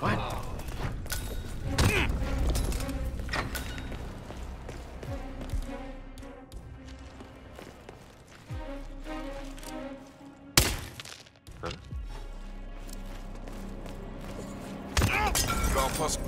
What? Huh? Plus